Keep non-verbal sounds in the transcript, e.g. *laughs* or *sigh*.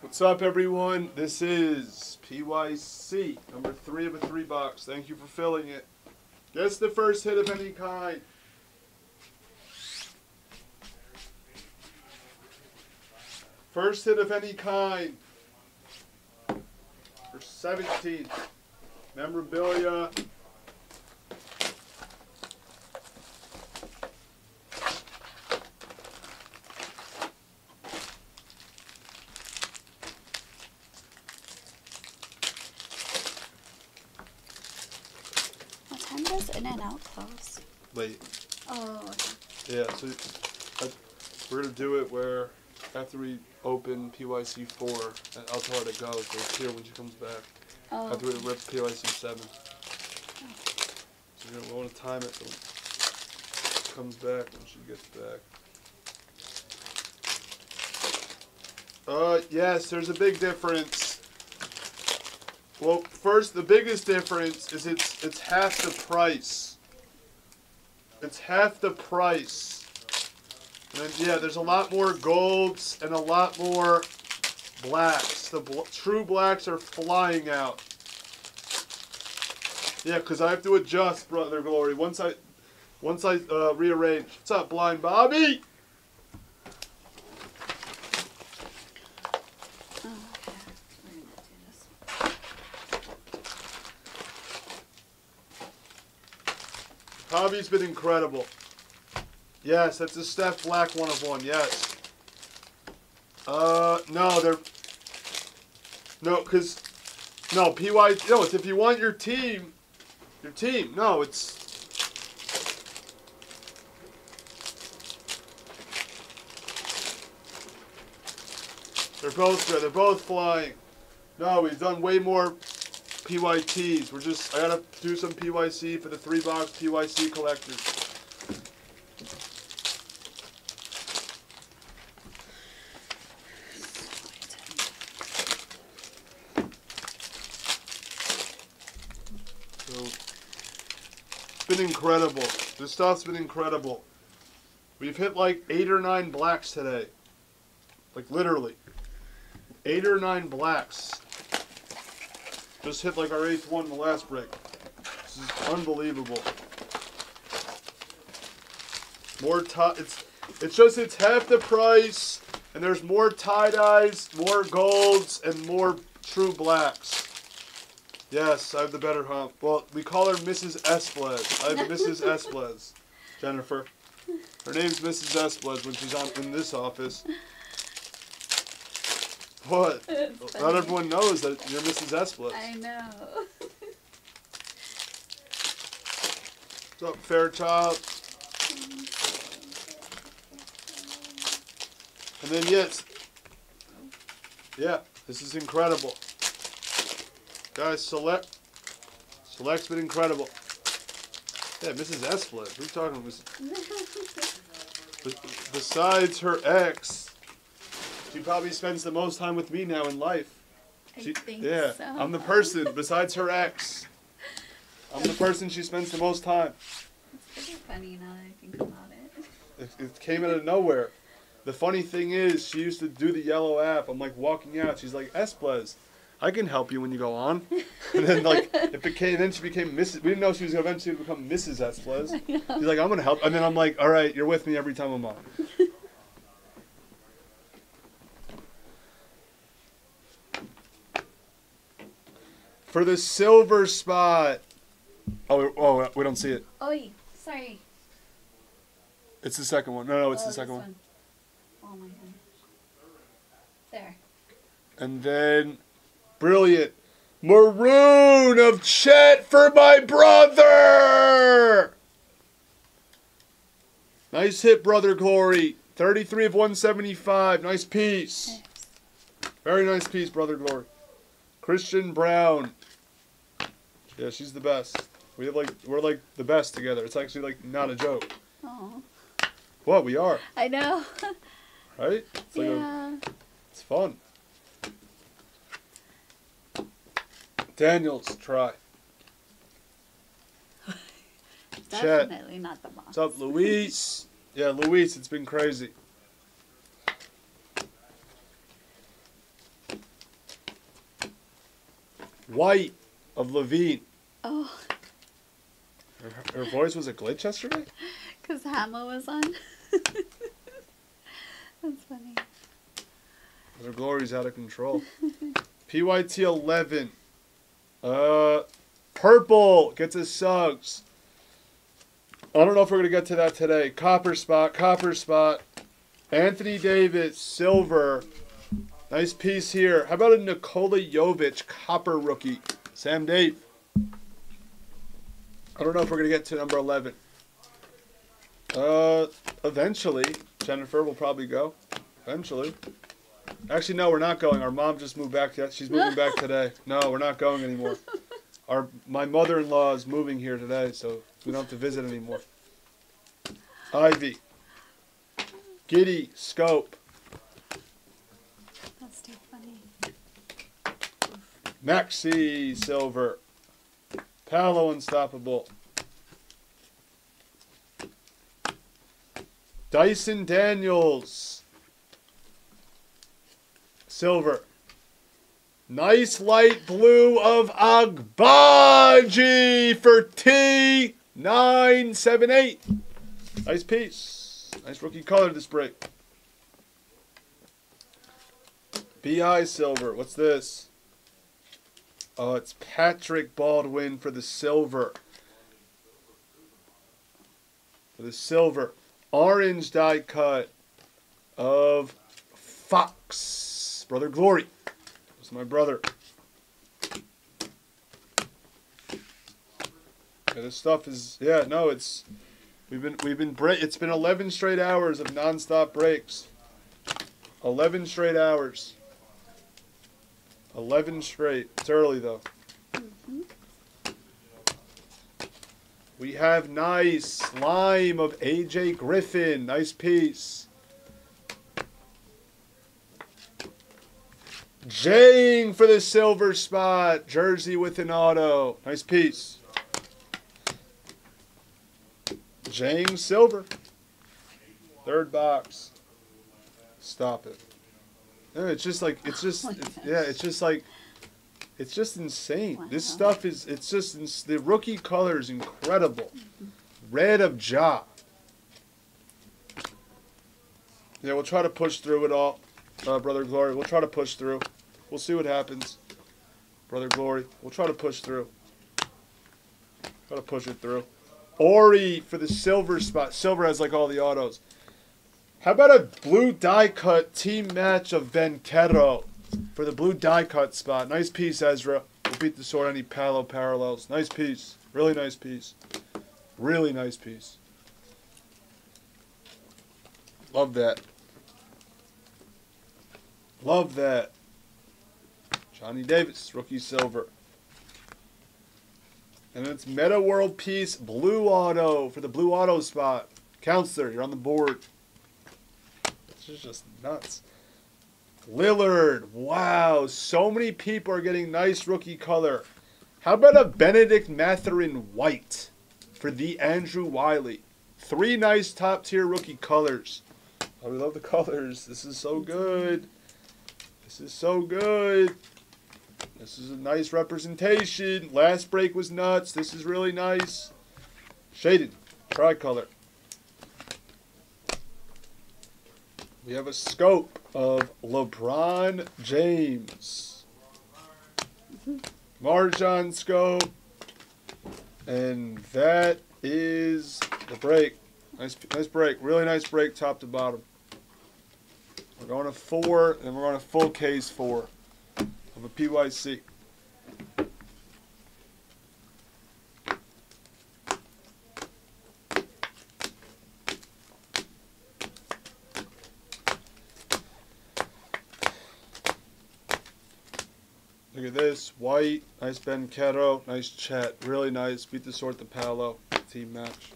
What's up, everyone? This is PYC, number three of a three box. Thank you for filling it. Guess the first hit of any kind. First hit of any kind. For 17. Memorabilia. In and Out close? Late. Oh, okay. Yeah, so I, we're gonna do it where after we open PYC four, and I'll tell her to go. So it's here when she comes back. Oh, After we rip PYC seven. So we're gonna want to time it so she comes back when she gets back. Uh, yes, there's a big difference. Well, first, the biggest difference is it's it's half the price. It's half the price. And yeah, there's a lot more golds and a lot more blacks. The bl- true blacks are flying out. Yeah, because I have to adjust, brother glory. Once I, once I uh, rearrange. What's up, blind Bobby? oh, okay. We're gonna do this. Bobby's been incredible. Yes, that's a Steph Black one of one. Yes. Uh, no, they're no, cause no PY. No, it's if you want your team, your team. No, it's they're both good. They're both flying. No, we've done way more PYTs. We're just I gotta do some PYC for the three box PYC collectors. So it's been incredible. This stuff's been incredible. We've hit like eight or nine blacks today. Like literally. Eight or nine blacks. Just hit like our eighth one in the last break. This is unbelievable. More tie. It's it's just it's half the price, and there's more tie dyes, more golds, and more true blacks. Yes, I have the better hump. Well, we call her Mrs. Esplez. I have Mrs. *laughs* Esplez. Jennifer. Her name's Mrs. Esplez when she's on in this office. What? *laughs* Not everyone knows that you're Mrs. Esplez. I know. What's up, Fairchild? And then yes, yeah, this is incredible, guys. Select, select's been incredible. Yeah, Mrs. Esplin. Who's talking? *laughs* Besides her ex, she probably spends the most time with me now in life. I She, think yeah, so. I'm the person besides her ex. I'm the person she spends the most time. It's pretty funny now that I think about it. It, it came out of nowhere. The funny thing is, she used to do the yellow app. I'm like walking out. She's like, Esplez, I can help you when you go on. *laughs* And then like it became. Then she became Mrs. We didn't know she was eventually become Mrs. Esplez. *laughs* She's like, I'm gonna help. And then I'm like, all right, you're with me every time I'm on. *laughs* For the silver spot. Oh, oh, we don't see it. Oh, sorry. It's the second one. No, no, it's Oh, the second this one. Oh my. There. And then, brilliant, maroon of Chet for my brother. Nice hit, brother Glory. 33 of 175. Nice piece. Very nice piece, brother Glory. Christian Braun. Yeah, she's the best. We have like we're like the best together. It's actually like not a joke. Oh, What we are, I know. right? It's like a, yeah. it's fun. Daniels, try. *laughs* Chet. Definitely not the boss. What's up, Luis? *laughs* Yeah, Luis, it's been crazy. White of LaVine. Oh, Her, her voice was a glitch yesterday? because Hammer was on. *laughs* That's funny. Her glory's out of control. *laughs* PYT 11. Uh, purple gets his sugs. I don't know if we're going to get to that today. Copper spot, copper spot. Anthony Davis, silver. Nice piece here. How about a Nikola Jovic copper rookie? Sam Dave. I don't know if we're going to get to number 11. Uh, eventually. Jennifer will probably go. Eventually. Actually, no, we're not going. Our mom just moved back. Yet. She's moving back *laughs* today. No, we're not going anymore. Our my mother-in-law is moving here today, so we don't have to visit anymore. Ivey, Giddey, Scope, Too funny. Maxi, Silver, Paolo, Unstoppable, Dyson Daniels, Silver. Nice light blue of Agbaji for T978. Nice piece. Nice rookie color this break. BI silver. What's this? Oh, it's Patrick Baldwin for the silver. For the silver. Orange die cut of Fox. Brother Glory. That's my brother. Yeah, this stuff is yeah, no, it's we've been we've been break it's been 11 straight hours of nonstop breaks. 11 straight hours. 11 straight. It's early though. Mm-hmm. We have nice slime of AJ Griffin. Nice piece. Jang for the silver spot. Jersey with an auto. Nice piece. Jang silver. Third box. Stop it. No, it's just like it's just *laughs* Oh it's, yeah, it's just like it's just insane. This stuff is it's just ins- the rookie color is incredible. Red of Ja. Yeah, we'll try to push through it all, uh, Brother Glory. We'll try to push through. We'll see what happens, Brother Glory. We'll try to push through. Try to push it through. Ori for the silver spot. Silver has like all the autos. How about a blue die cut team match of Ventero for the blue die cut spot? Nice piece, Ezra. We'll beat the sword any palo parallels. Nice piece. Really nice piece. Really nice piece. Love that. Love that. Johnny Davis, rookie silver. And it's Metta World Peace Blue Auto for the Blue Auto spot. Counselor, you're on the board. This is just nuts. Lillard, wow, so many people are getting nice rookie color. How about a Bennedict Mathurin white for the Andrew Wiley? Three nice top tier rookie colors. Oh, we love the colors. This is so good. This is so good. This is a nice representation. Last break was nuts. This is really nice. Shaded, tricolor. We have a scope of LeBron James. Marjon scope. And that is the break. Nice, nice break. Really nice break, top to bottom. We're going to four, and we're going to full case four of a PYC. Look at this, white, nice Banchero, nice Chet, really nice. Beat the sort the Paolo, team match.